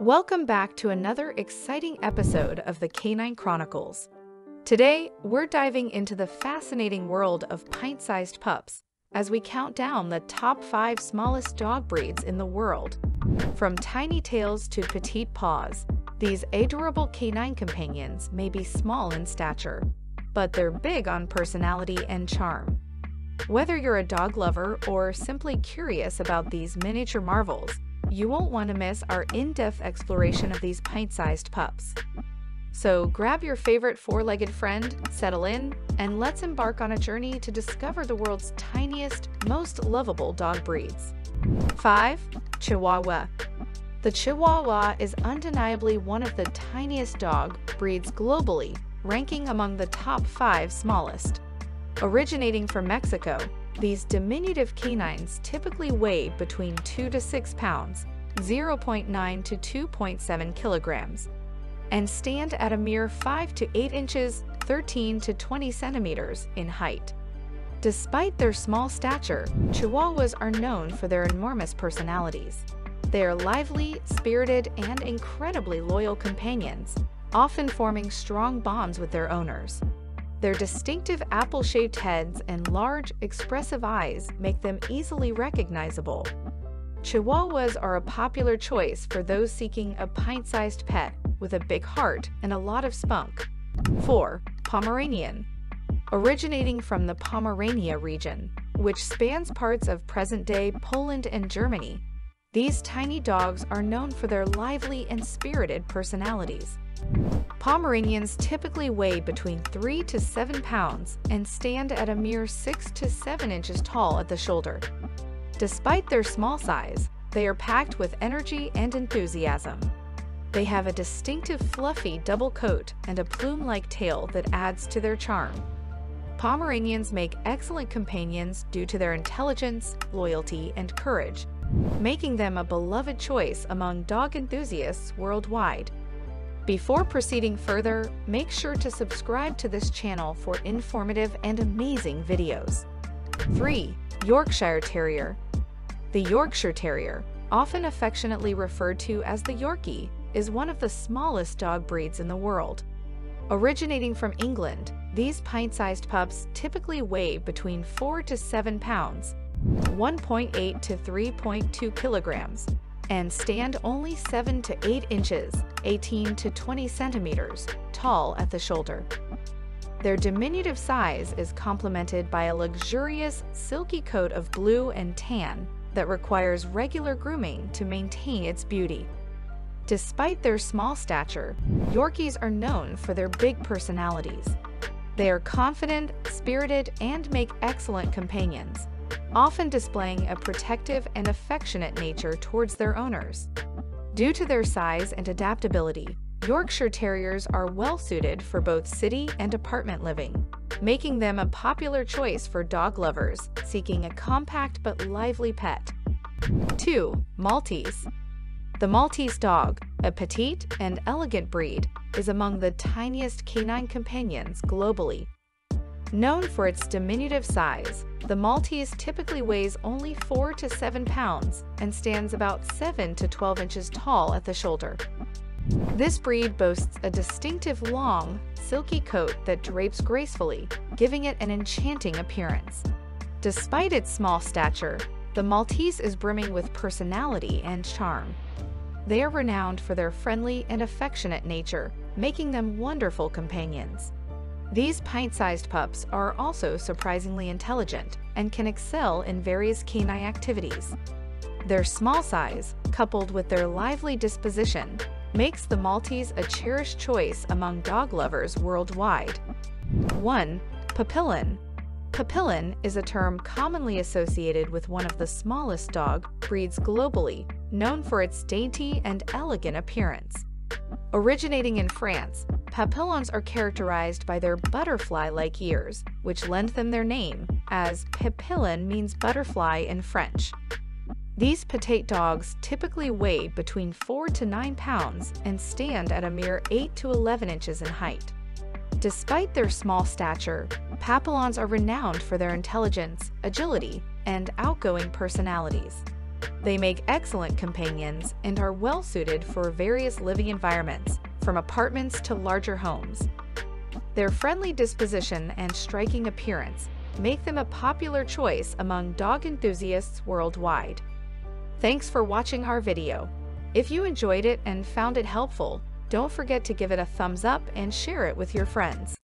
Welcome back to another exciting episode of the Canine Chronicles. Today, we're diving into the fascinating world of pint sized pups as we count down the top five smallest dog breeds in the world. From tiny tails to petite paws, these adorable canine companions may be small in stature, but they're big on personality and charm. Whether you're a dog lover or simply curious about these miniature marvels, you won't want to miss our in-depth exploration of these pint-sized pups. So grab your favorite four-legged friend, settle in, and let's embark on a journey to discover the world's tiniest, most lovable dog breeds. 5. Chihuahua The Chihuahua is undeniably one of the tiniest dog breeds globally, ranking among the top 5 smallest. Originating from Mexico, these diminutive canines typically weigh between 2 to 6 pounds, 0.9 to 2.7 kilograms, and stand at a mere 5 to 8 inches, 13 to 20 centimeters in height. Despite their small stature, Chihuahuas are known for their enormous personalities. They are lively, spirited, and incredibly loyal companions, often forming strong bonds with their owners. Their distinctive apple-shaped heads and large, expressive eyes make them easily recognizable. Chihuahuas are a popular choice for those seeking a pint-sized pet with a big heart and a lot of spunk. 4. Pomeranian Originating from the Pomerania region, which spans parts of present-day Poland and Germany, these tiny dogs are known for their lively and spirited personalities. Pomeranians typically weigh between 3 to 7 pounds and stand at a mere 6 to 7 inches tall at the shoulder. Despite their small size, they are packed with energy and enthusiasm. They have a distinctive fluffy double coat and a plume-like tail that adds to their charm. Pomeranians make excellent companions due to their intelligence, loyalty, and courage, making them a beloved choice among dog enthusiasts worldwide. Before proceeding further, make sure to subscribe to this channel for informative and amazing videos. 3. Yorkshire Terrier The Yorkshire Terrier, often affectionately referred to as the Yorkie, is one of the smallest dog breeds in the world. Originating from England, these pint-sized pups typically weigh between 4 to 7 pounds, 1.8 to 3.2 kilograms, and stand only 7 to 8 inches, 18 to 20 centimeters, tall at the shoulder. Their diminutive size is complemented by a luxurious, silky coat of blue and tan that requires regular grooming to maintain its beauty. Despite their small stature, Yorkies are known for their big personalities. They are confident, spirited, and make excellent companions often displaying a protective and affectionate nature towards their owners. Due to their size and adaptability, Yorkshire Terriers are well suited for both city and apartment living, making them a popular choice for dog lovers seeking a compact but lively pet. 2. Maltese The Maltese dog, a petite and elegant breed, is among the tiniest canine companions globally Known for its diminutive size, the Maltese typically weighs only 4 to 7 pounds and stands about 7 to 12 inches tall at the shoulder. This breed boasts a distinctive long, silky coat that drapes gracefully, giving it an enchanting appearance. Despite its small stature, the Maltese is brimming with personality and charm. They are renowned for their friendly and affectionate nature, making them wonderful companions. These pint-sized pups are also surprisingly intelligent and can excel in various canine activities. Their small size, coupled with their lively disposition, makes the Maltese a cherished choice among dog lovers worldwide. 1. Papillon Papillon is a term commonly associated with one of the smallest dog breeds globally, known for its dainty and elegant appearance. Originating in France, Papillons are characterized by their butterfly-like ears, which lend them their name, as papillon means butterfly in French. These petite dogs typically weigh between 4 to 9 pounds and stand at a mere 8 to 11 inches in height. Despite their small stature, Papillons are renowned for their intelligence, agility, and outgoing personalities. They make excellent companions and are well suited for various living environments, from apartments to larger homes. Their friendly disposition and striking appearance make them a popular choice among dog enthusiasts worldwide. Thanks for watching our video. If you enjoyed it and found it helpful, don't forget to give it a thumbs up and share it with your friends.